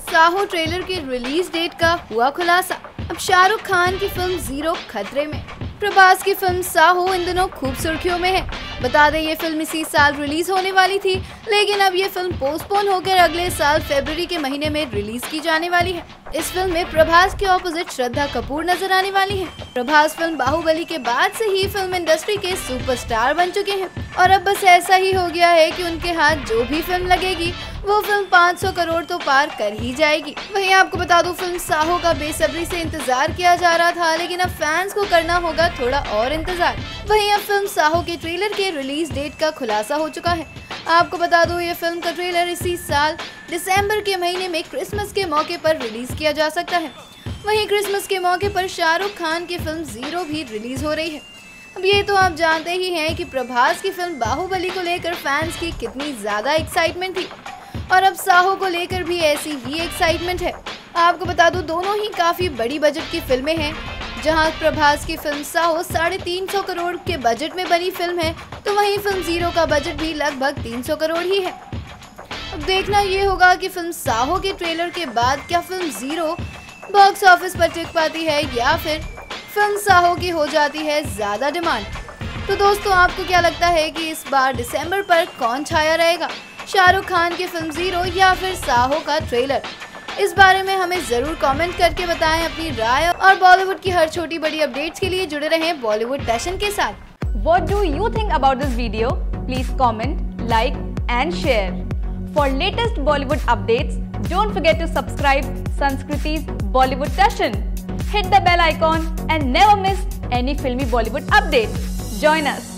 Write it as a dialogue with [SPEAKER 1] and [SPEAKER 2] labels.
[SPEAKER 1] Saho trailer के release date का हुआ खुलासा। अब शाहरुख खान की फ़िल्म ज़ीरो खतरे में। प्रभास की फ़िल्म साहो इन दिनों खूब सुर्खियों में है। बता दें, ये फ़िल्म इसी साल रिलीज़ होने वाली थी, लेकिन अब ये फ़िल्म पोस्टपोन होकर अगले साल फरवरी के महीने में रिलीज़ की जाने वाली है। इस फ़िल्म में प्रभास के ऑपोजिट श्रद्धा कपूर नज़र आने वाली है। प्रभास फ़िल्म बाहुबली के बाद से ही फ़िल्म इंडस्ट्री के सुपरस्टार बन चुके हैं। और अब बस ऐसा ही हो गया है कि उनके हाथ जो भी फ़िल्म लगेगी वो फ़िल्म 500 करोड़ तो पार कर ही जाएगी। वहीं आपको बता दूँ फ़िल्म साहो का बेसब्री से इंतज़ार किया जा रहा था, लेकिन अब फैंस को करना होगा थोड़ा और इंतज़ार। वहीं अब फ़िल्म साहो के ट्रेलर के रिलीज़ डेट का खुलासा हो चुका है। आपको बता दूँ, ये फ़िल्म का ट्रेलर इसी साल दिसंबर के महीने में क्रिसमस के मौके पर रिलीज़ किया जा सकता है। वहीं क्रिसमस के मौके पर शाहरुख खान की फ़िल्म ज़ीरो भी रिलीज़ हो रही है। अब ये तो आप जानते ही हैं कि प्रभास की फ़िल्म बाहुबली को लेकर फैंस की कितनी ज़्यादा एक्साइटमेंट थी। और अब साहो को लेकर भी ऐसी ही एक्साइटमेंट है। आपको बता दूँ, दोनों ही काफ़ी बड़ी बजट की फ़िल्में हैं। जहाँ प्रभास की फ़िल्म साहो साढ़े तीन सौ करोड़ के बजट में बनी फ़िल्म है तो वहीं फ़िल्म ज़ीरो का बजट भी लगभग तीन सौ करोड़ ही है। अब देखना ये होगा कि फ़िल्म साहो के ट्रेलर के बाद क्या फ़िल्म ज़ीरो बॉक्स ऑफ़िस पर टिक पाती है या फिर फ़िल्म साहो की हो जाती है ज़्यादा डिमांड तो दोस्तों, आपको क्या लगता है कि इस बार दिसंबर पर कौन छाया रहेगा? शाहरुख खान की फ़िल्म ज़ीरो या फिर साहो का ट्रेलर इस बारे में हमें ज़रूर कमेंट करके बताएँ अपनी राय और बॉलीवुड की हर छोटी बड़ी अपडेट्स के लिए जुड़े रहें बॉलीवुड फ़ैशन के साथ।
[SPEAKER 2] What do you think about this video please comment like and share for latest Bollywood update don't forget to subscribe Sanskriti Bollywood fashion Hit the bell icon and never miss any filmy Bollywood update. Join us.